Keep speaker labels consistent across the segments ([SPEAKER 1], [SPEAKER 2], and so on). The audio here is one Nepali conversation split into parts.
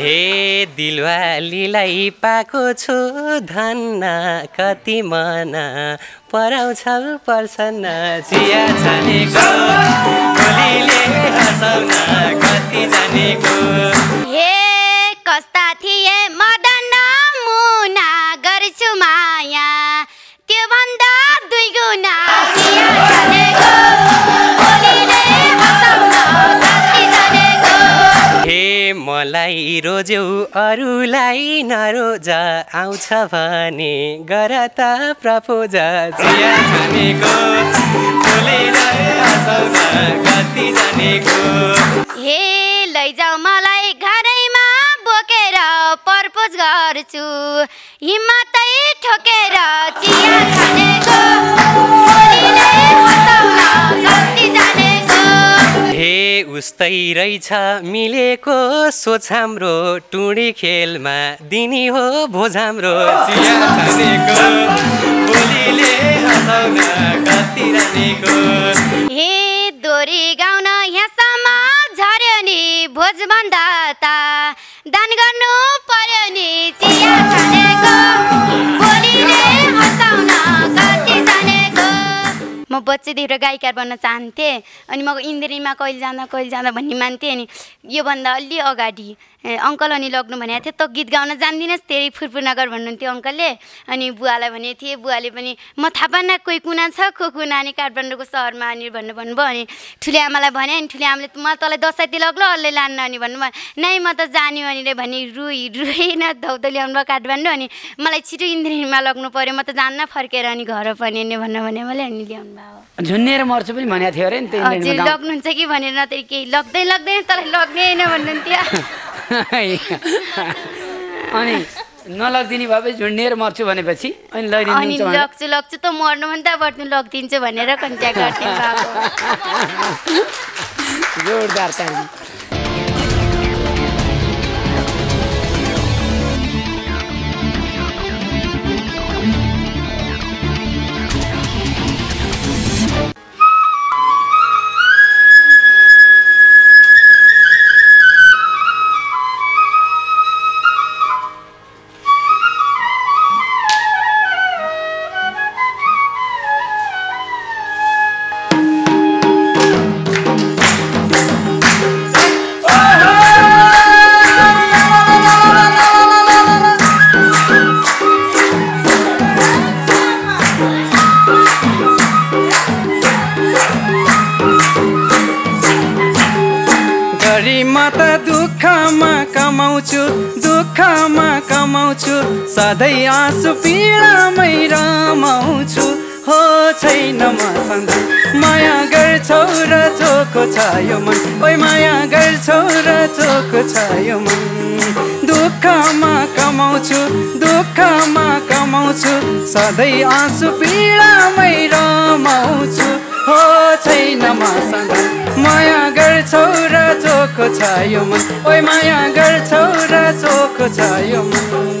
[SPEAKER 1] हे दिलवालीलाई पाएको छु धन्न कति मन पराउँछ पर्छन् चिया हँसाउन कति जानेको।
[SPEAKER 2] हे कस्ता थिए मदन मुना गर्छु माया। त्योभन्दा दुई गुणा चिया छानेको,
[SPEAKER 1] मलाई रोज्यौ अरूलाई नरोज आउँछ भने गर त प्रपोज चिया हँसाउन कति जानेको।
[SPEAKER 2] हे लैजाऊ मलाई घरैमा बोकेर पर्पोज गर्छु। हिम्मतै ठोकेर चिया हँसाउन कति जानेको।
[SPEAKER 1] हे उस्तै रहेछ। मिलेको सोच हाम्रो टुँडी खेलमा दिनी हो भोज हाम्रो। चिया
[SPEAKER 2] म बच्चैदेखि गायिका बन्न चाहन्थेँ अनि म इन्द्रिमा कहिले जाँदा कहिले जाँदा भन्ने मान्थेँ अनि योभन्दा अलि अगाडि अङ्कल अनि लग्नु भनेको थिएँ त गीत गाउन जान्दिनस् धेरै फुरफुर नगर भन्नुहुन्थ्यो अङ्कलले। अनि बुवालाई भनेको थिएँ बुवाले पनि म थाहा पाएन कोही कुना छ को कुना अनि काठमाडौँको सहरमा अनि भन्नु भन्नुभयो। अनि ठुले आमालाई भने अनि ठुले आमाले म तँलाई दसैँति लग्लो अरूले लान्न अनि भन्नुभयो। नै म त जाने भनेर भने रुई रुइन धौतो ल्याउनु भयो काठमाडौँ अनि मलाई छिटो इन्द्रिमा लग्नु पऱ्यो म त जान्न फर्केर अनि घर पनि अनि भन्नु भने मैले अनि ल्याउनु भयो।
[SPEAKER 3] झुन्नेर मर्छु पनि भनेको थियो अरे नि
[SPEAKER 2] लग्नुहुन्छ कि भनेर नत्र केही लग्दै लग्दैन तँलाई लग्ने होइन भन्नुहुन्थ्यो।
[SPEAKER 3] अनि नलगिदिने भएपछि झुन्डेर मर्छु भनेपछि अनि भने।
[SPEAKER 2] लग्छु लग्छु त मर्नु पनि त बट्नु लगिदिन्छु भनेर कन्ट्याक्ट
[SPEAKER 3] जोरदार
[SPEAKER 4] छ यो मन। ओइ माया गर्छौ र चोखो छ यो मन। दुःखमा कमाउँछु दुःखमा कमाउँछु। सधैँ आँसु पीडामै रमाउँछु। हो छैन मसँग माया गर्छौ र चोखो छ यो मन। ओइ माया गर्छौ र चोखो छ यो मन।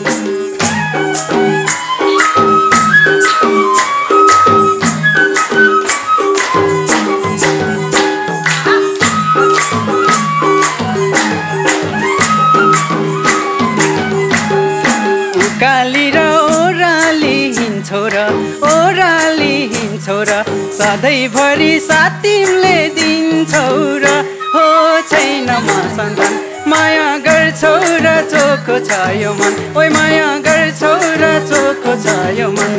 [SPEAKER 4] सधैँभरि साथ तिमीले दिन्छौ र हो छैन मसँग माया गर्छौ र चोखो छ यो मन। ओइ माया गर्छौ र चोखो छ यो मन।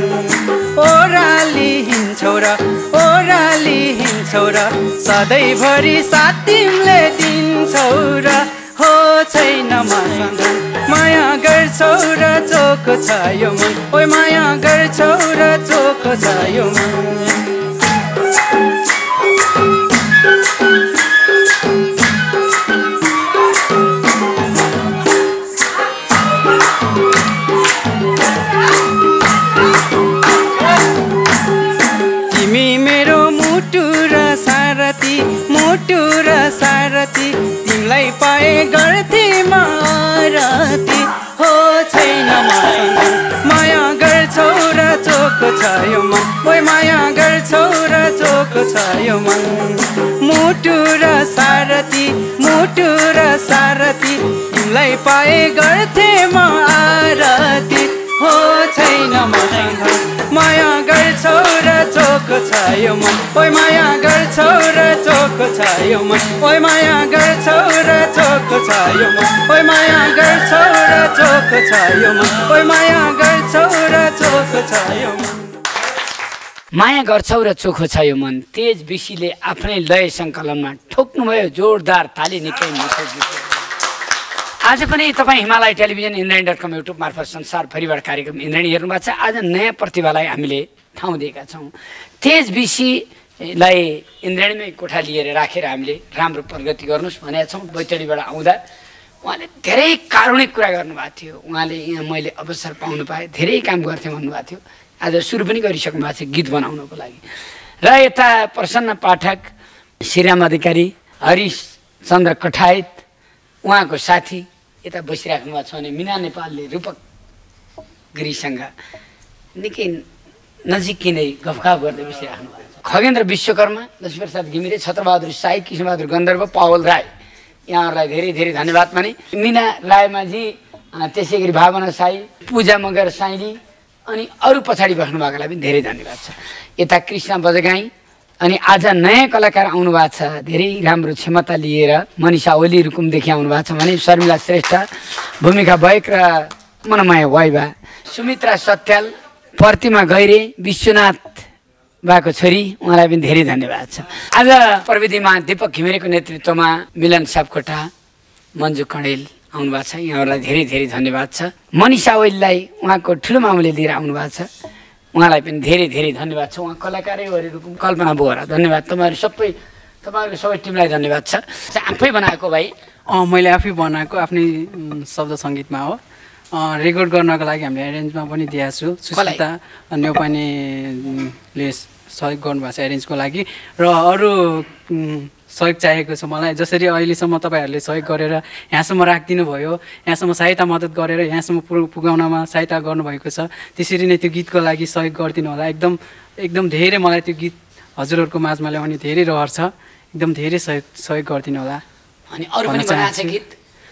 [SPEAKER 4] ओह्राली हिँड्छौ र ओह्राली हिँड्छौ र सधैँभरि साथ तिमीले दिन्छौ र हो छैन मसँग माया गर्छौ र चोखो छ यो मन। ओइ माया गर्छौ र चोखो छ यो मन। तिमीलाई पाए गर्थे मारती हो छैन माया गर्छौ र चोखो छ यो मन। ओइ माया गर्छौ र चोखो छ यो मन। मुटु र सारथी मुटु र सारथी। तिमीलाई पाए गर्थे म हो छैन मसँग माया गर्छौ र चोक छ यो मन। ओइ माया गर्छौ र चोक छ यो मन। ओइ माया गर्छौ र चोक छ यो मन। ओइ माया गर्छौ र चोक छ यो मन। ओइ माया गर्छौ र चोक छ यो मन।
[SPEAKER 3] माया गर्छौ र चोखो छ यो मन। तेज विशीले आफ्नै लय सङ्कलनमा ठोक्नुभयो जोरदार ताली निकै हो। आज पनि तपाईँ Himalaya television Indrani dot com YouTube मार्फत संसारभरिबाट कार्यक्रम इन्द्राणी हेर्नु भएको छ। आज नयाँ प्रतिभालाई हामीले ठाउँ दिएका छौँ। तेज विशीलाई इन्द्राणीमै कोठा लिएर राखेर हामीले राम्रो प्रगति गर्नुहोस् भनेका छौँ। बैतडीबाट आउँदा उहाँले धेरै कारुणिक कुरा गर्नुभएको थियो। उहाँले यहाँ मैले अवसर पाउनु पाएँ धेरै काम गर्थेँ भन्नुभएको थियो। आज सुरु पनि गरिसक्नु भएको छ गीत बनाउनको लागि। र यता प्रसन्न पाठक श्रीराम अधिकारी हरिश चन्द्र कठायत उहाँको साथी यता बसिराख्नु भएको छ भने मिना नेपालले रूपक गिरीसँग निकै नजिकै गफगाफ गर्दै बसिराख्नु भएको छ। खगेन्द्र विश्वकर्मा लक्ष्मीप्रसाद घिमिरे छत्रबहादुर साई कृष्णबहादुर गन्धर्व पावल राई। यहाँहरूलाई धेरै धेरै धन्यवाद पनि। मिना रायमाझी त्यसै गरी भावना साई पूजा मगर साइली अनि अरू पछाडि बस्नु भएकोलाई पनि धेरै धन्यवाद छ। यता कृष्ण बजगाई अनि आज नयाँ कलाकार आउनु भएको छ धेरै राम्रो क्षमता लिएर मनिषा ओली रुकुमदेखि आउनु भएको छ भने शर्मिला श्रेष्ठ भूमिका बैक र मनमाया वाइबा सुमित्रा सत्याल प्रतिमा गैरे विश्वनाथ बाको छोरी उहाँलाई पनि धेरै धन्यवाद छ। आज प्रविधिमा दिपक घिमिरेको नेतृत्वमा मिलन सापकोटा मन्जु कणेल आउनुभएको छ। यहाँहरूलाई धेरै धेरै धन्यवाद छ। मनिषा ओइललाई उहाँको ठुलो मामुले लिएर आउनुभएको छ। उहाँलाई पनि धेरै धेरै धन्यवाद छ। उहाँ कलाकारैहरू कल्पना बोहरा धन्यवाद। तपाईँहरू सबै तपाईँहरूको सबै टिमलाई धन्यवाद छ। आफै बनाएको भाइ?
[SPEAKER 4] अँ मैले आफै बनाएको आफ्नै शब्द सङ्गीतमा हो। रेकर्ड गर्नको लागि हामीले एरेन्जमा पनि दिएको छु। सुस्मिता न्यौपानेले सहयोग गर्नुभएको छ एरेन्जको लागि। र अरू सहयोग चाहिएको छ मलाई। जसरी अहिलेसम्म तपाईँहरूले सहयोग गरेर यहाँसम्म राखिदिनु भयो यहाँसम्म सहायता मद्दत गरेर यहाँसम्म पुग पुगाउनमा सहायता गर्नुभएको छ त्यसरी नै त्यो गीतको लागि सहयोग गरिदिनु होला। एकदम एकदम धेरै मलाई त्यो गीत हजुरहरूको माझमा ल्याउने धेरै रहर छ। एकदम धेरै सहयोग सहयोग गरिदिनु होला।
[SPEAKER 3] अनि अरू पनि। गीत?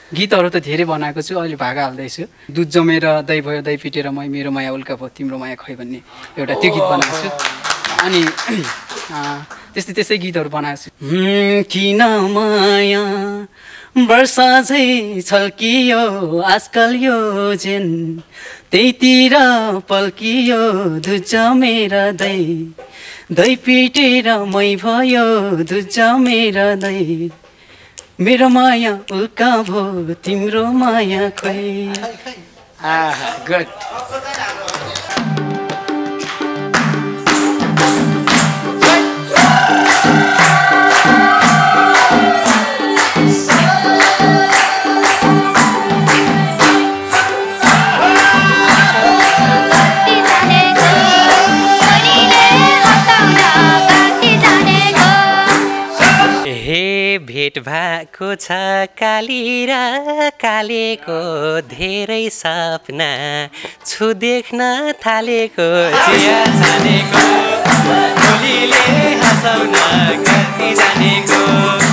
[SPEAKER 4] गीतहरू त धेरै बनाएको छु। अहिले भागा हाल्दैछु। दुध जमेर दही भयो दही पिटेर मै मेरो माया उल्का भयो तिम्रो माया खै भन्ने एउटा त्यो गीत बनाएको छु। अनि त्यस्तै त्यस्तै गीतहरू बनाएको छु। किन माया? वर्षा झै छल्कियो आजकल यो जेन त्यहीतिर पल्कियो दुध जमेर दही दही पिटेर मै भयो दुध जमेर दही मेरो माया उल्का भो तिम्रो माया खै।
[SPEAKER 3] गुड।
[SPEAKER 1] भेट भएको छ काली र कालेको धेरै सपना। छु देख्न थालेको चिया छानेको जानेको।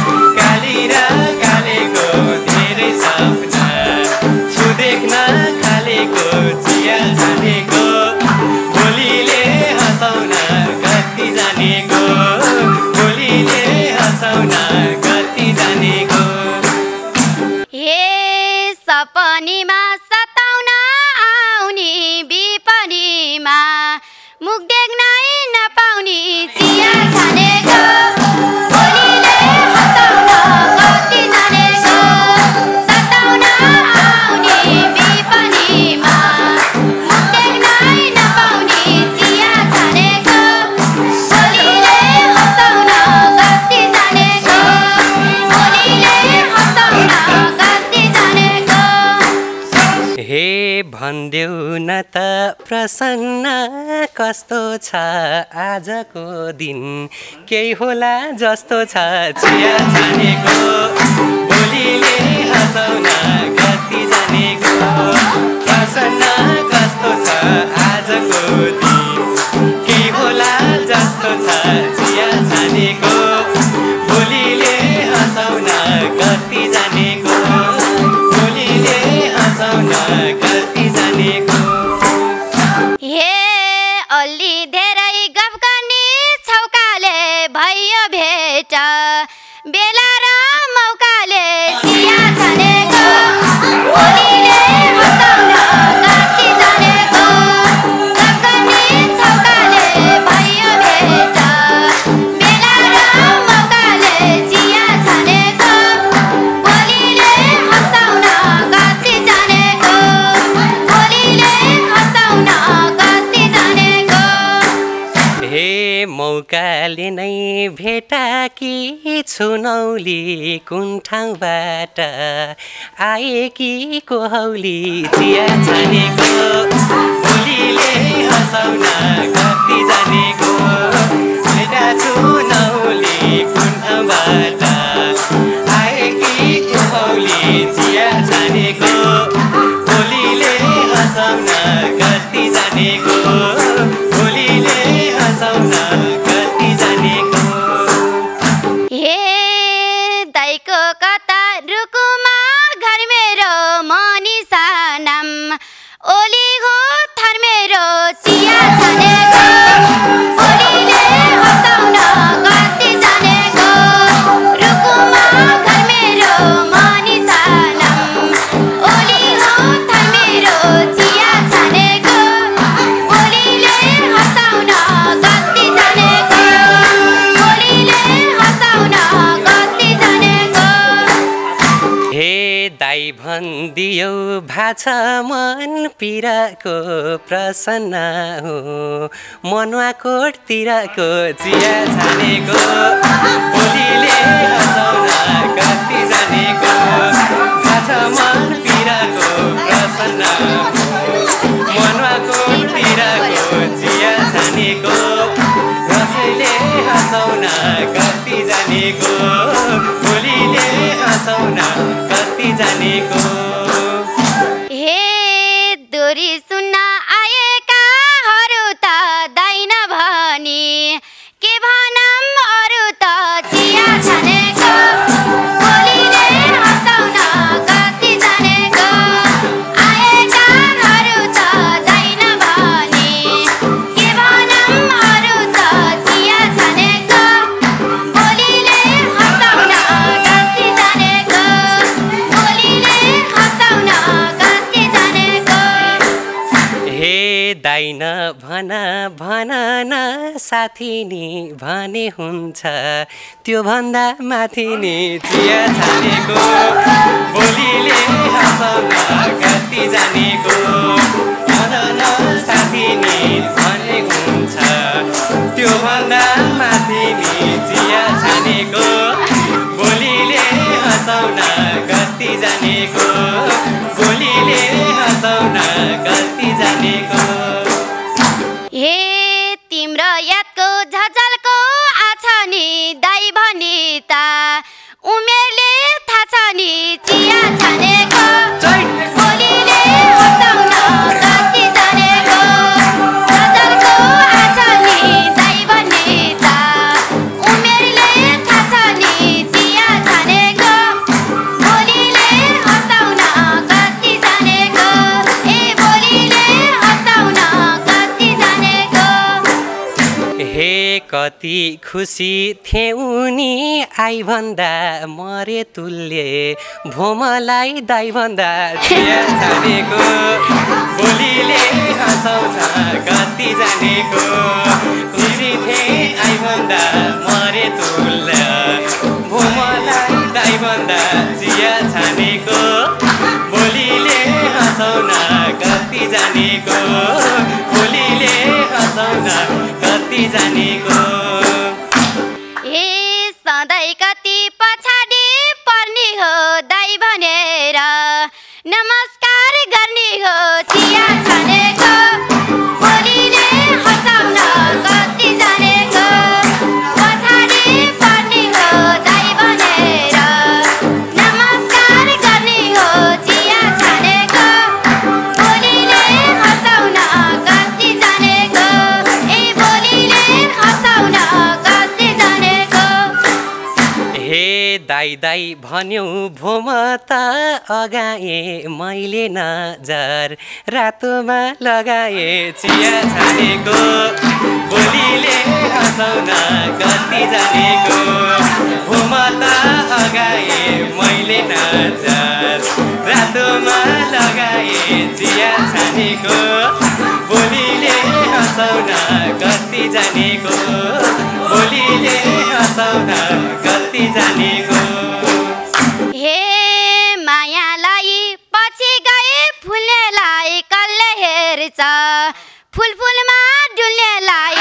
[SPEAKER 1] प्रसन्न कस्तो छ आजको दिन? केही होला जस्तो छ। चिया छानेको भोलिले हँसाउन कति जानेको प्रसन्न कस्तो छ आजको दिन? केही होला जस्तो छ चिया छानेको भोलिले हँसाउन कति जानेको भोलिले
[SPEAKER 2] अलि बेला
[SPEAKER 1] छुनौली कुन ठाउँबाट आएकी कोहौली चिया छानेको भोलिले हँसाउन कति जानेको। भेटा छुनौली कुन ठाउँबाट आएकी कोहौली भाछ मन पिरको प्रसन्न हो। मनुवा कोटतिरको चिया छानेको भोलिले कति जानेको भाछ मन पिरको प्रसन्न मनुवा कोटतिरको चिया छानेको कसैले हँसाउन कति जानेको भोलिले हँसाउन कति जानेको।
[SPEAKER 2] हे दोरी
[SPEAKER 1] साथी नि भने हुन्छ। त्यो भन्दा माथि नि चिया छानेको हँसाउन कति जानेको। साथी नि भने हुन्छ। त्यो भन्दा माथि नि चिया छानेको भोलिले हँसाउन कति जानेको। भोलिले हँसाउन कति जानेको।
[SPEAKER 2] हे तिम्रो उमेरले थाहा छ नि चिया छानेको कति
[SPEAKER 1] खुसी थिए उनी आइभन्दा मरे तुल्य भोमलाई दाइभन्दा चिया छानेको भोलिले हँसाउँछ कति जानेको। खुसी थिए आइभन्दा मरे तुल्य भोमलाई दाइभन्दा चिया छानेको भोलिले हँसाउन कति जानेको। कति जानेको।
[SPEAKER 2] ए सधैँ कति पछाडि पर्ने हो दाइ भनेर।
[SPEAKER 1] दाई दाई भन्यौ भोम त अगाए मैले नजर रातोमा लगाए चिया छानेको बोलीले हँसाउन कति जानेको भोम त अगाए मैले नजर रातोमा लगाए चिया छानेको बोलीले हँसाउन कति जानेको बोलीले हँसाउन कति
[SPEAKER 2] हे मायालाई पछि गए फुल्नेलाई कसले हेर्छ? फुल फुलमा डुल्नेलाई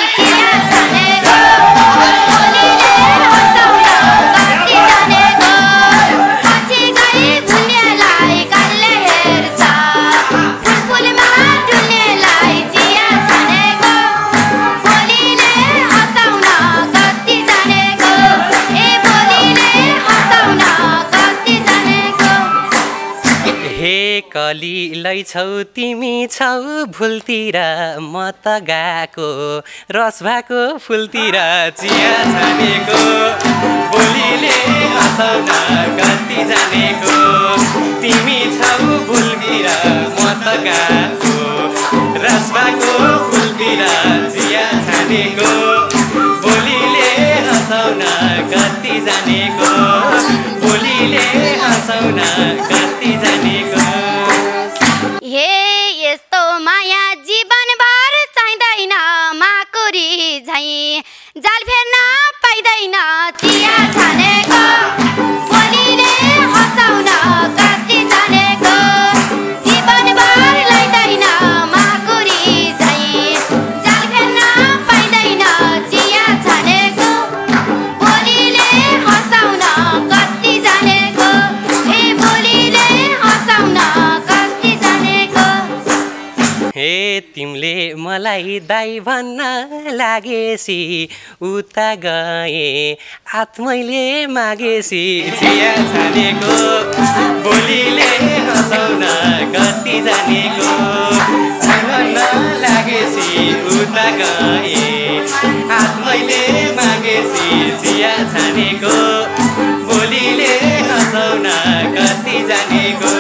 [SPEAKER 1] हे कली लैछौ तिमी छौ भुलतिर म त गएको रस भएको फुलतिर चिया छानेको बोलीले हँसाउन कति जानेको तिमी छौ भुलतिर म त गएको रस भएको फुलतिर चिया छानेको बोलीले हँसाउन कति जानेको बोलीले हँसाउन कति जानेको।
[SPEAKER 2] जाल फेर्न पाइँदैन चिया छानेको।
[SPEAKER 1] तिमीले मलाई दाई भन्न लागेसी उता गए आत्मैले मागेसी। चिया छानेको बोलीले हँसाउन कति जानेको लागेसी उता गए आत्मैले मागेसी। चिया छानेको बोलीले हँसाउन कति जानेको।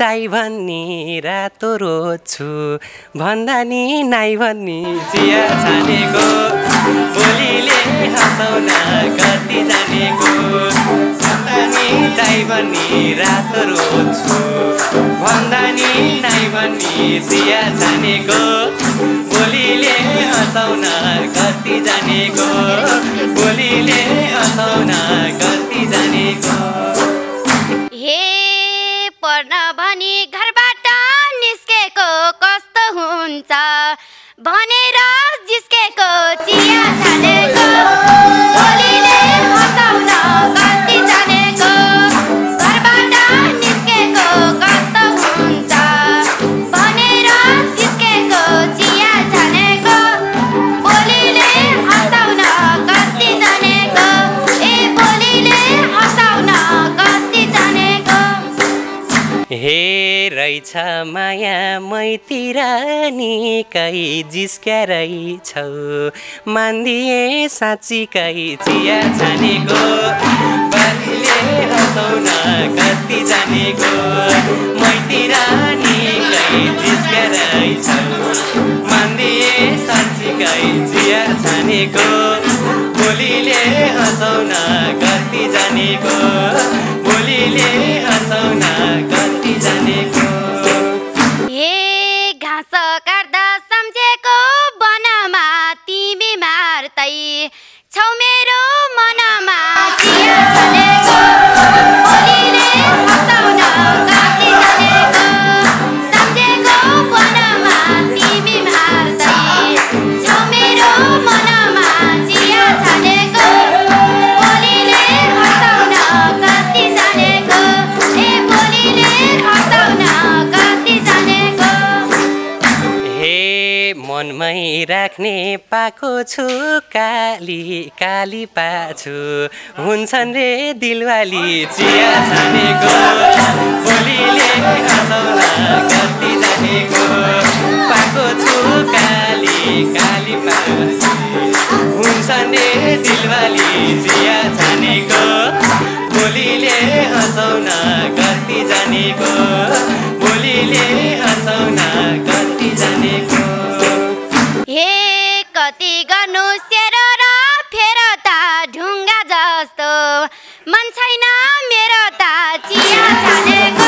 [SPEAKER 1] दाई भन्ने रातो रोज्छु भन्दा नि नाइ भन्ने चिया छानेको बोलीले हँसाउन कति जानेको। भन्दा नि दाई भन्ने रातो रोज्छु भन्दा नि नाइ भन्ने चिया छानेको बोलीले हँसाउन कति जानेको। बोलीले हँसाउन कति जानेको।
[SPEAKER 2] हे पढ्न भनी घरबाट निस्केको कस्तो हुन्छ? भनेर जिस्केको चिया छानेको
[SPEAKER 1] निकै जिस्क्या रहेछौ मान्दिए साँच्चीकै चिया छानेको। बालीले हँसाउन कति जानेको। मैतिर निकै जिस्क्या रहेछौ मान्दिए साँच्चीकै चिया छानेको। बोलीले हँसाउन कति जानेको। बोलीले राख्ने पाएको छु काली काली पाछु। हुन्छन् रे दिलवाली चिया छानेको। बोलीले कति जानेको पाएको छु काली काली पाछु। हुन्छन् रे दिलवाली चिया छानेको। बोलीले हँसाउन कति जानेको। बोलीले हँसाउन कति जानेको।
[SPEAKER 2] हे कति गर्नु सेरो र फेर त ढुङ्गा जस्तो। मन छैन मेरो त चिया छानेको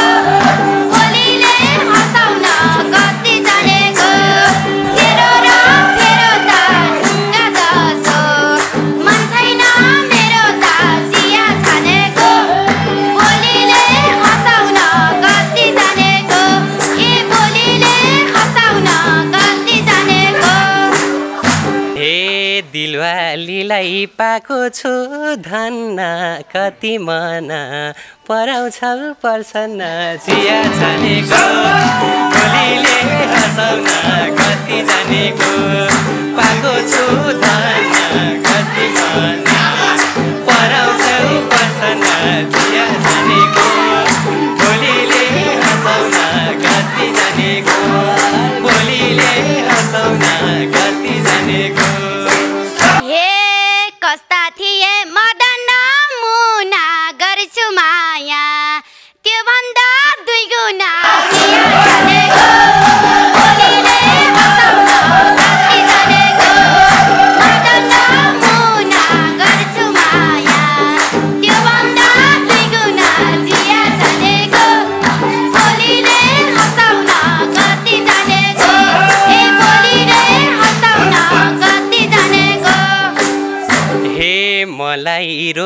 [SPEAKER 1] दिलवालीलाई पाएको छु धन्न कति मन पराउँछ पर्छन्। चिया छानेको बोलीले हँसाउन कति जानेको पाएको छु धन्न कति मन पराउँछ पर्छन्। चिया छानेको बोलीले हँसाउन कति जानेको बोलीले हँसाउन कति जानेको।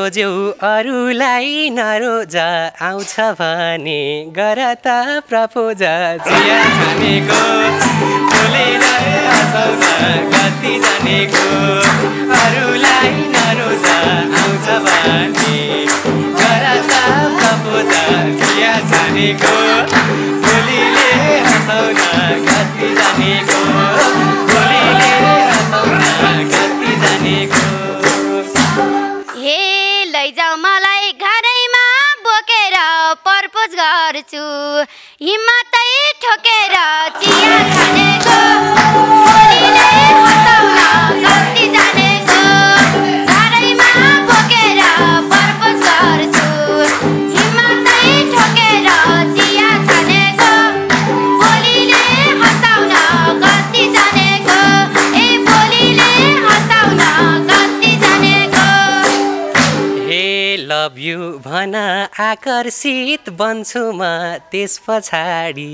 [SPEAKER 1] रोज्यौ अरूलाई नरोज आउँछ भने गर त प्रपोज चिया हँसाउन कति जानेको। अरूलाई नरोज आउँछ भने गर त प्रपोज
[SPEAKER 2] चिया छानेको बोलीले हँसाउन कति जानेको। पर्पोज गर्छु हिम्मतै ठोकेर चिया जानेको
[SPEAKER 1] यु भन आकर्षित बन्छु म त्यस पछाडि।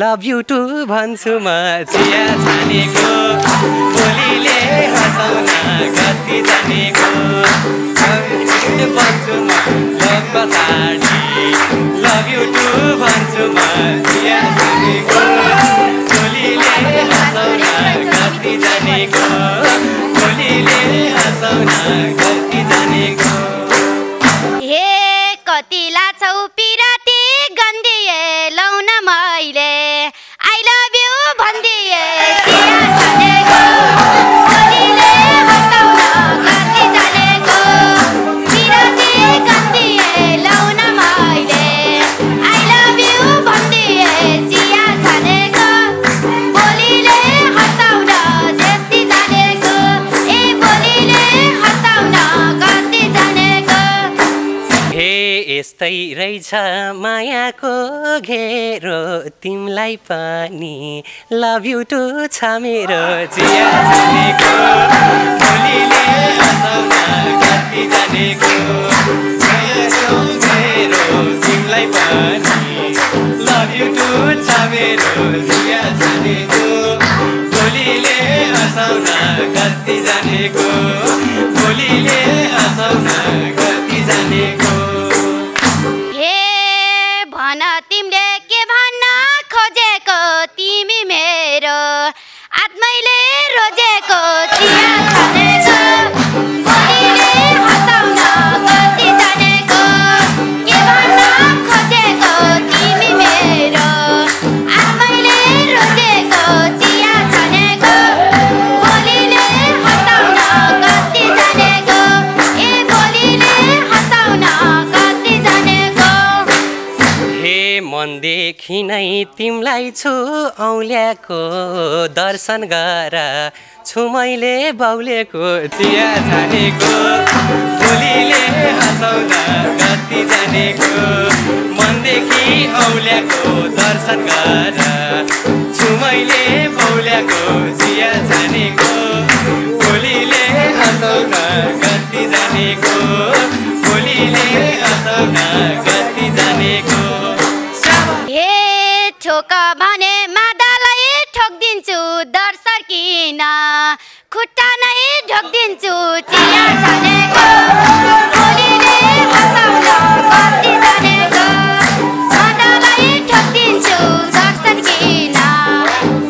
[SPEAKER 1] लभ यु टु भन्छु म। चिया छानेको बोलीले हँसाउन कति जानेको। बन्छु म लभ पछाडि। लभ यु टु भन्छु म। चिया छानेको बोलीले हँसाउन कति जानेको। बोलीले हँसाउन कति जानेको।
[SPEAKER 2] कति लाछौ
[SPEAKER 1] यस्तै रहेछ मायाको घेरो। तिमीलाई पनि लभ यु टु छ मेरो चिया छानेको बोलीले हँसाउन कति जानेको। मायाको घेरो तिमीलाई पनि लभ यु टु छ मेरो चिया छानेको बोलीले हँसाउन कति जानेको। बोलीले हँसाउन कति जानेको। मनदेखि नै तिमीलाई छु औल्याको दर्शन गर। छु मैले बाउलेको चिया छानेको बोलीले हँसाउँदा कति जानेको। मनदेखि औल्याको दर्शन गर। छु मैले बाउल्याको चिया छानेको बोलीले हँसाउँदा कति जानेको। बोलीले हँसाउँदा कति जानेको।
[SPEAKER 2] ठोक भने मादालाई ठोकिदिन्छु दर्शर किन? खुट्टा नै ढोकिदिन्छु चिया ठोकिदिन्छु दर्शर किन?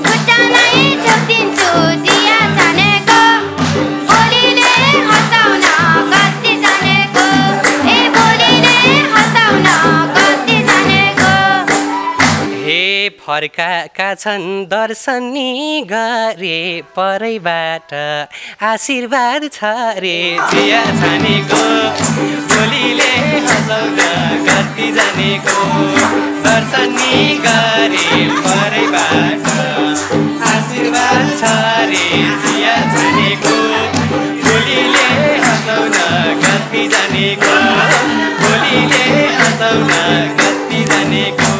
[SPEAKER 2] खुट्टा नै ढोकिदिन्छु
[SPEAKER 1] हे फर्काएका छन् दर्शनी गरे परैबाट? आशीर्वाद छ रे। चिया छानेको बोलीले कति जानेको। दर्शनी गरे परैबाट। आशीर्वाद छ रे चिया छानेको बोलीले कति जानेको। बोलीले कति जानेको।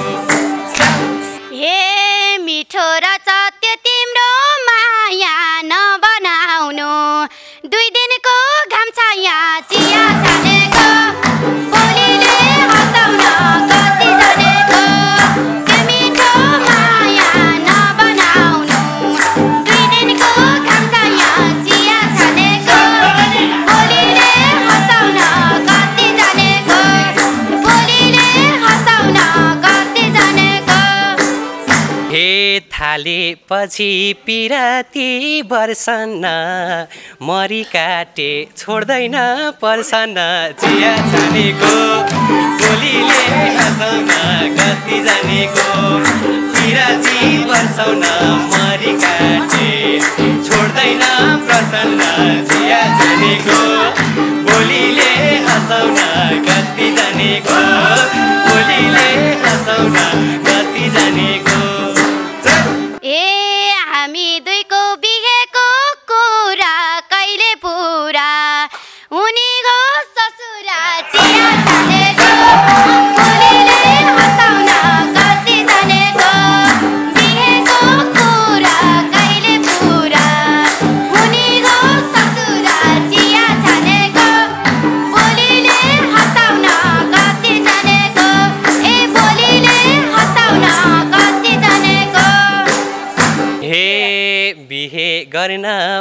[SPEAKER 1] थालेपछि पिराती वर्षन्न मरि काटे छोड्दैन पर्छन् चिया छानेको बोलीले हँसाउन कति जानेको पिराती वर्षाउन मरि काटे छोड्दैन प्रसन्न। चिया छानेको बोलीले हँसाउन कति जानेको बोलीले हँसाउन कति जानेको।
[SPEAKER 2] कहिले पुरा उनी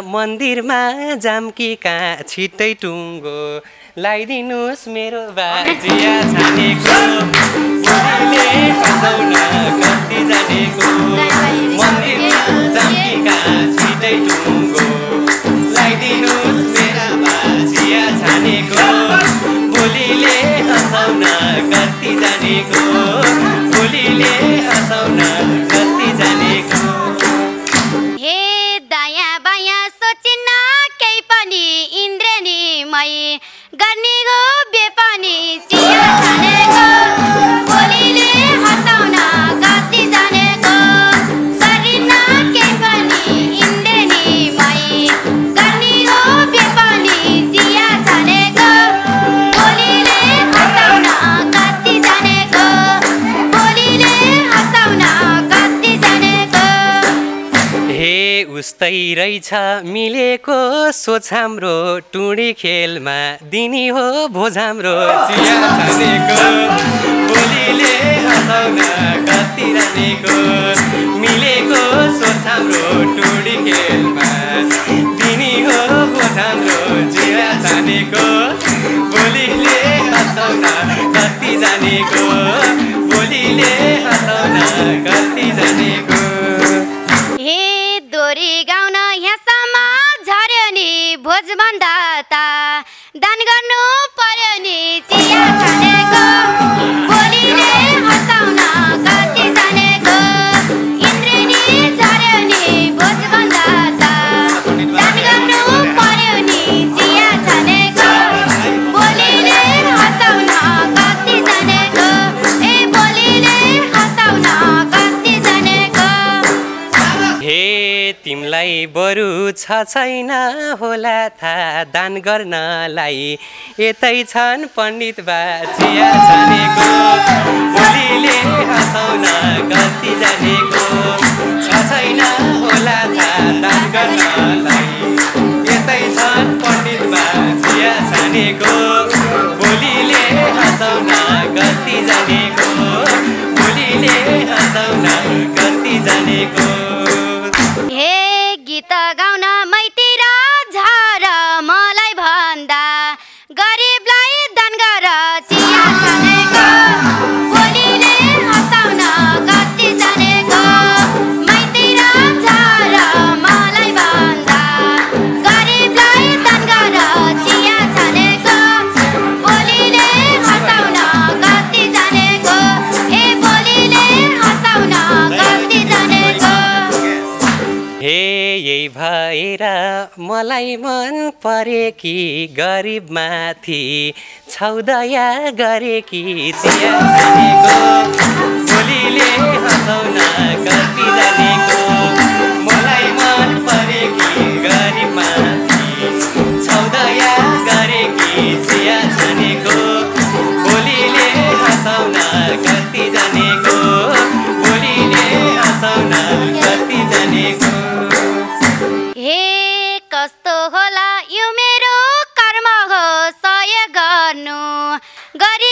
[SPEAKER 1] मन्दिरमा जाम्की कहाँ छिट्टै टुङ्गो। लगाइदिनुहोस् मेरो बाजिया छानेको। कति जानेको। मन्दिरमा जाम्की कहाँ छिट्टै टुङ्गो। लगाइदिनुहोस् मेरा बाजिया छानेको। बोलीले हँसाउन कति जानेको। बोलीले हँसाउन कति जानेको। उस्तै रहेछ मिलेको सोच हाम्रो टुँडी खेलमा दिनी हो भोज हाम्रो। बोलीले हँसाउन कति जानेको मिलेको सोच हाम्रो टुँडी खेलमा दिनी हो भोज हाम्रो चिया छानेको बोलीले हँसाउन कति जानेको। बोलीले हँसाउन कति जानेको।
[SPEAKER 2] दोरी गाउन यहाँसम्म झर्यो नि भोजभन्दा त दान गर्नु पर्यो नि चिया छानेको
[SPEAKER 1] बरु छ छैन होला थाहा दान गर्नलाई। यतै छन् पण्डित बाचिया छानेको बोलीले हँसाउन कति जानेको। छ छैन होला थाहा दान गर्नलाई। यतै छन् पण्डित बाचिया छानेको बोलीले हँसाउन कति जानेको। बोलीले हँसाउन कति जानेको। भएर मलाई मन परे कि गरिबमाथि छौदया गरे कि बोलीले हँसाउन कति जानेको मलाई मन परे कि गरिबमाथि छौदया गरे कि चिया छानेको
[SPEAKER 2] कस्तो होला यो मेरो कर्म हो सहयोग गर्नु। गरिबलाई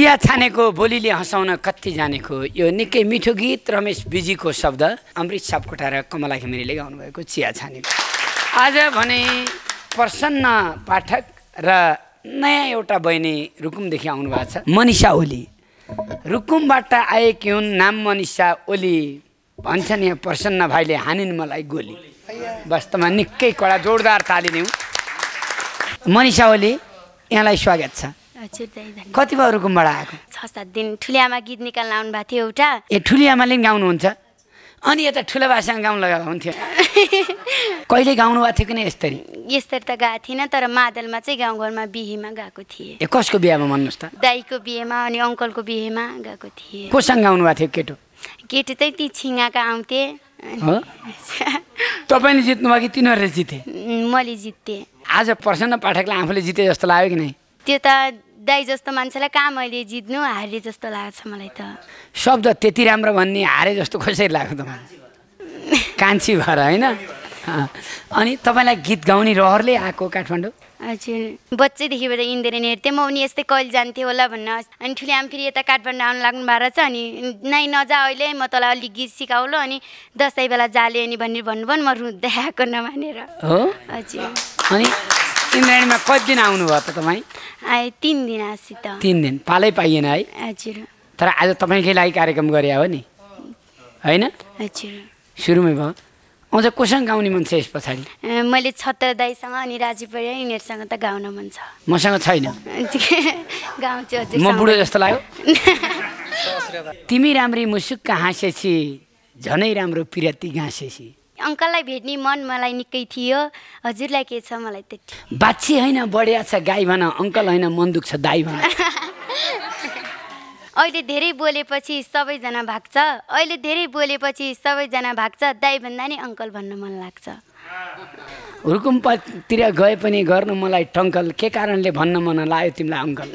[SPEAKER 2] चिया छानेको बोलीले हँसाउन कति जानेको यो
[SPEAKER 3] निकै मिठो गीत रमेश बिजीको शब्द अमृत सापकोटा र कमला घिमिरेले गाउनुभएको चिया छानेको आज भने प्रसन्न पाठक र नयाँ एउटा बहिनी रुकुमदेखि आउनुभएको छ मनिषा ओली। रुकुमबाट आएकी हुन् नाम मनिषा ओली भन्छन् यहाँ प्रसन्न भाइले हानिन् मलाई गोली। वास्तवमा निकै कडा जोरदार ताली दिउँ मनिषा ओली यहाँलाई स्वागत छ। कति भयो रुकुमबाट आएको?
[SPEAKER 2] छ सात दिन ठुलिआमा गीत निकाल्न आउनु भएको थियो एउटा।
[SPEAKER 3] ए ठुली आमाले पनि गाउनुहुन्छ? अनि यता ठुलो भाषामा गाउनु लगाएर हुन्थ्यो। कहिले गाउनु भएको थियो कि नै यसरी
[SPEAKER 2] यस्तरी त गएको थिइनँ तर मादलमा चाहिँ गाउँघरमा बिहेमा गएको थिएँ।
[SPEAKER 3] ए कसको बिहामा भन्नुहोस् त?
[SPEAKER 2] दाईको बिहेमा अनि अङ्कलको बिहेमा गएको थिएँ।
[SPEAKER 3] कोसँग गाउनु भएको थियो केटो?
[SPEAKER 2] केटी चाहिँ ती छिङ्गाका आउँथे।
[SPEAKER 3] हो? तपाईँले जित्नुभयो कि तिनीहरूले जिते?
[SPEAKER 2] मैले जित्थेँ।
[SPEAKER 3] आज प्रसन्न पाठकलाई आफूले जिते जस्तो लाग्यो कि नै?
[SPEAKER 2] त्यो त दाई जस्तो मान्छेलाई कहाँ मैले जित्नु हारे जस्तो लाग्छ मलाई त।
[SPEAKER 3] शब्द त्यति राम्रो भन्ने हारे जस्तो कसरी लाग्यो तपाईँलाई? कान्छी भएर होइन। अनि तपाईँलाई गीत गाउने रहरले आएको काठमाडौँ?
[SPEAKER 2] हजुर। बच्चैदेखिबाट इन्दिरेन हेर्थेँ म पनि यस्तै कहिले जान्थेँ होला भन्न। अनि ठुली आमा फेरि यता काठमाडौँ आउनु लाग्नु भएको रहेछ अनि नाइ नजा अहिले। म तँलाई अलिक गीत सिकाउलो अनि दसैँ बेला जाले अनि भनेर भन्नुभयो नि म रुँदै आएको नमानेर।
[SPEAKER 3] हो?
[SPEAKER 2] हजुर।
[SPEAKER 3] अनि इन्द्रायणीमा कति दिन आउनुभयो त तपाईँ?
[SPEAKER 2] तिन दिन आसी त
[SPEAKER 3] तिन दिन। पालै पाइएन है?
[SPEAKER 2] हजुर।
[SPEAKER 3] तर आज तपाईँकै लागि कार्यक्रम गरे हो नि? होइन?
[SPEAKER 2] हजुर।
[SPEAKER 3] सुरुमै भयो। आउँछ कोसँग गाउने मन छ यस पछाडि?
[SPEAKER 2] मैले छत्र दाईसँग अनि राजु परिया यिनीहरूसँग त गाउन मन छ।
[SPEAKER 3] मसँग छैन।
[SPEAKER 2] गाउँछु
[SPEAKER 3] म बुढो जस्तो लाग्यो। तिमी राम्री मुसुक्क हाँसेছি झनै राम्रो पिरती घाँसेছি
[SPEAKER 2] अङ्कललाई भेट्ने मन मलाई निकै थियो। हजुरलाई के छ मलाई त्यति?
[SPEAKER 3] बाछी होइन बढिया छ गाई भन अङ्कल होइन मन दुख्छ दाई भन।
[SPEAKER 2] अहिले धेरै बोलेपछि सबैजना भाग्छ। अहिले धेरै बोलेपछि सबैजना भाग्छ। दाई भन्दा नि अङ्कल भन्न मन लाग्छ।
[SPEAKER 3] हुर्कुमतिर गए पनि गर्नु मलाई टङ्कल। के कारणले भन्न मन लाग्यो तिमीलाई अङ्कल?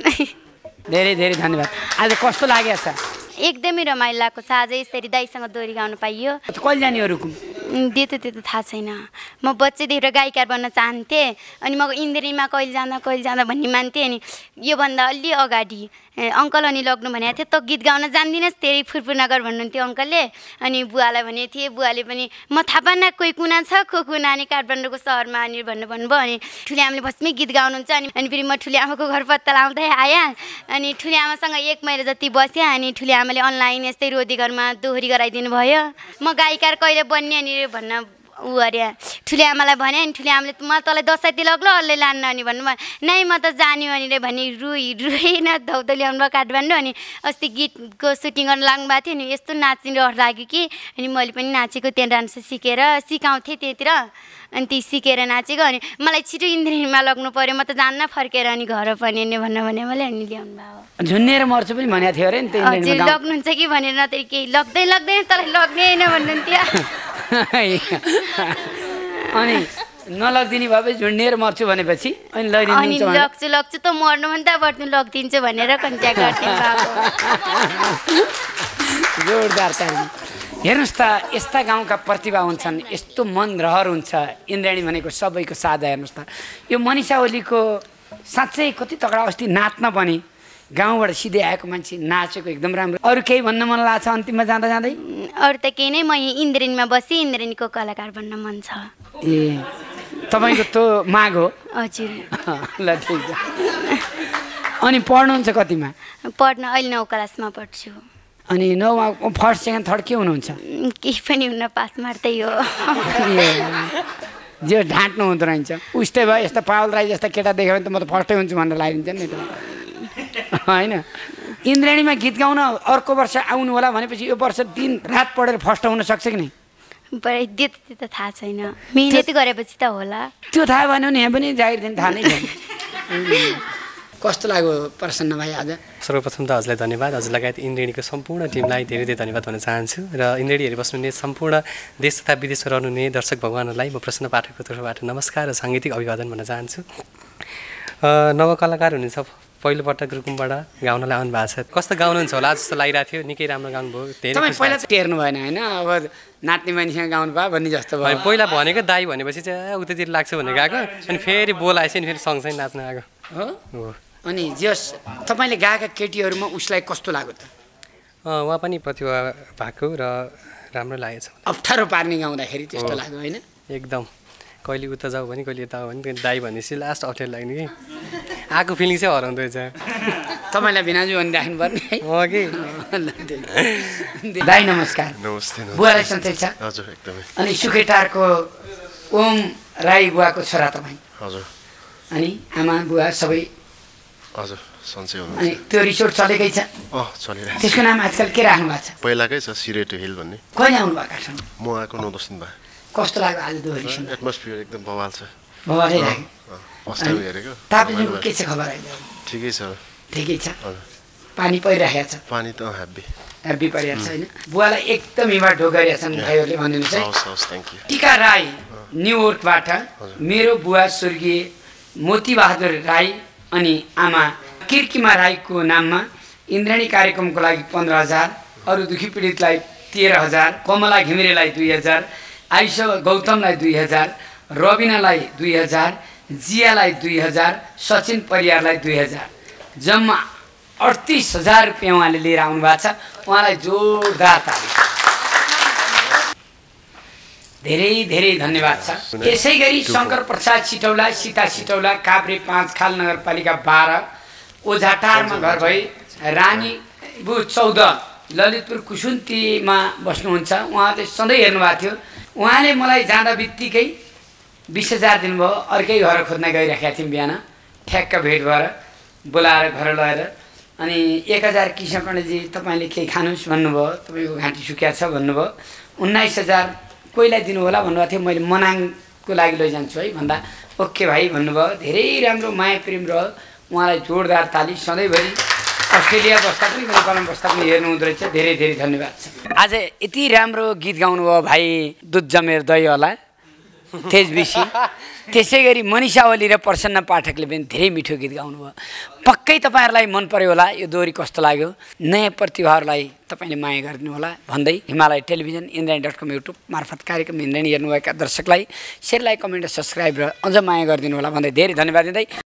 [SPEAKER 3] धेरै धेरै धन्यवाद। आज कस्तो लागेको छ?
[SPEAKER 2] एकदमै रमाइलो लागेको छ। आज यसरी दाईसँग दोहोरी गाउनु पाइयो।
[SPEAKER 3] कहिले जाने हो रुकुम
[SPEAKER 2] त्यो त त्यो त थाहा छैन। म बच्चैदेखि गायिकार बन्न चाहन्थेँ अनि म इन्द्रेणीमा कहिले जाँदा कहिले जाँदा भन्ने मान्थेँ अनि योभन्दा अलि अगाडि अङ्कल अनि लग्नु भनेको थियो त गीत गाउन जान्दिनस् धेरै फुर्फुर नगर भन्नुहुन्थ्यो अङ्कलले। अनि बुवालाई भनेको थिएँ बुवाले पनि म थाहा पान्न कोही कुना छ को कुना अनि काठमाडौँको सहरमा अनि भन्नु भन्नुभयो। अनि ठुली आमाले भस्मी गीत गाउनुहुन्छ अनि अनि फेरि म ठुली आमाको घर पत्ता लाउँदै आएँ अनि ठुली आमासँग एक महिना जति बसेँ अनि ठुली आमाले अनलाइन यस्तै रोदी घरमा दोहोरी गराइदिनु भयो म गायिकार कहिले बन्ने अनि भन्न ऊ अरे ठुली आमालाई भने अनि ठुली आमाले म तँलाई दसैँ लग्लो अरूले लान्न अनि भन्नुभयो नै म त जाने भनेर भने रुई रुइन धौतो ल्याउनु भयो काठमाडौँ अनि अस्ति गीतको सुटिङ गर्न लाग्नु भएको थियो नि यस्तो नाचिनु रहर लाग्यो कि। अनि मैले पनि नाचेको त्यहाँ डान्स सिकेर सिकाउँथेँ त्यतिर। अनि ती सिकेर नाचेको अनि मलाई छिटो इन्द्रेणीमा लग्नु पऱ्यो म त जान्न फर्केर अनि घर पनि नि भन्न भने मैले अनि ल्याउनु भयो।
[SPEAKER 3] झुन्नेर मर्छु पनि भनेको थियो अरे नि
[SPEAKER 2] लग्नुहुन्छ कि भनेर नत्र केही। लग्दै लग्दैन तर लग्ने होइन भन्नुहुन्थ्यो।
[SPEAKER 3] अनि नलगिदिने भए पनि झुन्डेर मर्छु भनेपछि अनि
[SPEAKER 2] अनि
[SPEAKER 3] भने
[SPEAKER 2] लग्छु लग्छु त मर्नु पनि त बट्नु लगिदिन्छु भनेर कन्ट्याक्ट गर्थेँ
[SPEAKER 3] जोरदार हेर्नुहोस् त यस्ता गाउँका प्रतिभा हुन्छन् यस्तो मन रहर हुन्छ। इन्द्राणी भनेको सबैको साझा हेर्नुहोस् त। यो मनिषा ओलीको साँच्चै कति तगडा अस्ति नाच्न पनि गाउँबाट सिधै आएको मान्छे नाचेको एकदम राम्रो। अरू केही भन्न मन लाग्छ अन्तिममा जाँदा जाँदै?
[SPEAKER 2] अरू त केही नै म यहीँ इन्द्रेणीमा बसी इन्द्रेणीको कलाकार बन्न मन छ।
[SPEAKER 3] ए तपाईँको त माग हो।
[SPEAKER 2] हजुर।
[SPEAKER 3] ल ठिक छ। अनि पढ्नुहुन्छ कतिमा?
[SPEAKER 2] पढ्न अहिले नौ क्लासमा पढ्छु।
[SPEAKER 3] अनि नौमा फर्स्ट सेकेन्ड थर्ड के हुनुहुन्छ?
[SPEAKER 2] केही पनि हुन पास मार्दै हो।
[SPEAKER 3] जे ढाँट्नु हुँदो रहेछ। उस्तै भयो यस्तो पावल राई जस्तो केटा देख्यो भने त म त फर्स्टै हुन्छु भनेर लगाइदिन्छ नि त। होइन? इन्द्राणीमा गीत गाउन अर्को वर्ष आउनु होला भनेपछि यो वर्ष दिन रात पढेर फर्स्ट हुन सक्छ कि नै?
[SPEAKER 2] त्यो त थाहा छैन। मिहिनेत गरेपछि त होला।
[SPEAKER 3] त्यो थाहा भएन भने यहाँ पनि जागिर दिन थाहा नै छैन। कस्तो लाग्यो प्रसन्न भाइ आज?
[SPEAKER 1] सर्वप्रथम त हजुरलाई धन्यवाद। हजुर लगायत इन्द्रेणीको सम्पूर्ण टिमलाई धेरै धेरै धन्यवाद भन्न चाहन्छु र इन्द्रेणी हेरि बस्नुहुने सम्पूर्ण देश तथा विदेशमा रहनुहुने दर्शक भगवान्हरूलाई म प्रसन्न पाठकको तर्फबाट नमस्कार र साङ्गीतिक अभिवादन भन्न चाहन्छु। नवकलाकार हुनुहुन्छ पहिलोपटक रुकुमबाट गाउनलाई आउनु भएको छ। कस्तो गाउनुहुन्छ होला? जस्तो लागिरहेको थियो निकै राम्रो गाउनुभयो धेरै
[SPEAKER 3] पहिला। चाहिँ टेर्नु भएन होइन? अब नाच्ने मान्छेसँग गाउनु भयो भन्ने जस्तो भयो।
[SPEAKER 1] पहिला भनेको दाई भनेपछि चाहिँ उतातिर लाग्छ भनेर गएको। अनि फेरि बोलाएपछि अनि फेरि सँगसँगै नाच्न आएको।
[SPEAKER 3] हो। अनि जस तपाईँले गाएका केटीहरूमा उसलाई कस्तो लाग्यो त?
[SPEAKER 1] अँ, उहाँ पनि प्रतिभा भएको र राम्रो लागेको छ
[SPEAKER 3] अप्ठ्यारो पार्ने गाउँदाखेरि त्यस्तो। लाग्यो होइन?
[SPEAKER 1] एकदम। कहिले उता जाऊ भने कहिले यता आऊ भने दाई भनेपछि लास्ट अप्ठ्यारो लाग्ने कि। आएको फिलिङ चाहिँ हराउँदो रहेछ।
[SPEAKER 3] तपाईँलाई भिनाजु भनी राख्नुपर्ने है
[SPEAKER 1] हो कि?
[SPEAKER 3] ल, त्यही। दाई नमस्कार।
[SPEAKER 5] नमस्ते।
[SPEAKER 3] बुवालाई सन्चै छ।
[SPEAKER 5] हजुर एकदमै।
[SPEAKER 3] अनि सुकेटारको ओम राई बुवाको छोरा तपाईँ।
[SPEAKER 5] हजुर।
[SPEAKER 3] अनि आमा बुवा सबै
[SPEAKER 5] हजुर सन्चै
[SPEAKER 3] अनि
[SPEAKER 5] हुनुहुन्छ
[SPEAKER 3] त्यो रिसोर्ट चलेकै छ
[SPEAKER 5] अँ चलिरहेको छ
[SPEAKER 3] त्यसको नाम आजकल के राख्नु भएको छ
[SPEAKER 5] पहिलाकै छ सिरेटो हिल भन्ने
[SPEAKER 3] कहिले आउनु भएको काठमाडौँ
[SPEAKER 5] म आएको नौ दस दिन भयो
[SPEAKER 3] कस्तो लाग्यो आज दोहोरीसँग
[SPEAKER 5] एटमोस्फियर एकदम बवाल छ
[SPEAKER 3] बबाले राख्यो
[SPEAKER 5] फर्स्ट टाइम हेरेको
[SPEAKER 3] ताप्लेजुङको के छ खबर अहिले
[SPEAKER 5] ठिकै छ
[SPEAKER 3] ठिकै छ
[SPEAKER 5] हजुर
[SPEAKER 3] पानी परिरहेको छ
[SPEAKER 5] पानी त
[SPEAKER 3] परिरहेको छ होइन बुवालाई एकदम भाइहरूले भनिदिनुहोस् है टिका राई न्युयोर्कबाट मेरो बुवा स्वर्गीय मोतीबहादुर राई अनि आमा किर्किमा राईको नाममा इन्द्राणी कार्यक्रमको लागि पन्ध्र हजार अरू दुखी पीडितलाई तेह्र हजार कमला घिमिरेलाई दुई हजार आयुष गौतमलाई दुई हजार रविनालाई दुई हजार जियालाई दुई हजार सचिन परियारलाई दुई हजार। जम्मा अडतिस हजार रुपियाँ उहाँले लिएर आउनु भएको छ। उहाँलाई जोरदार ताली धेरै धेरै धन्यवाद छ यसै गरी शङ्कर प्रसाद सिटौला सीता सिटौला काभ्रे पाँच खाल नगरपालिका बाह्र ओझाटारमा घर भई रानी बु चौध ललितपुर कुसुन्तीमा बस्नुहुन्छ। उहाँले सधैँ हेर्नुभएको थियो। उहाँले मलाई जाँदा बित्तिकै बिस हजार दिनुभयो। अर्कै घर खोज्न गइराखेका थियौँ बिहान। ठ्याक्क भेट भएर बोलाएर घर लगेर अनि एक हजार कृष्ण तपाईँले केही खानुहोस् भन्नुभयो। तपाईँको घाँटी सुकिया छ भन्नुभयो। उन्नाइस हजार कोहीलाई दिनु होला भन्नुभएको थियो मैले मनाङको लागि लैजान्छु है भन्दा ओके भाइ भन्नुभयो। धेरै राम्रो माया प्रेम रह्यो। उहाँलाई जोरदार ताली। सधैँभरि अस्ट्रेलिया बस्दा पनि नेपालमा बस्दा पनि हेर्नु हुँदो रहेछ। धेरै धेरै धन्यवाद छ। आज यति राम्रो गीत गाउनुभयो भाइ दुध जमेर दही होला। तेज बेसी त्यसै गरी मनिषा ओली र प्रसन्न पाठकले पनि धेरै मिठो गीत गाउनुभयो। पक्कै तपाईँहरूलाई मन पर्यो होला यो दोहोरी कस्तो लाग्यो? नयाँ प्रतिभाहरूलाई तपाईँले माया गरिदिनु होला भन्दै Himalaya television Indrayani dot com YouTube मार्फत कार्यक्रम इन्द्रायणी हेर्नुभएका दर्शकलाई सेयर लाइक कमेन्ट र सब्सक्राइब र अझ माया गरिदिनु होला भन्दै धेरै धन्यवाद दिँदै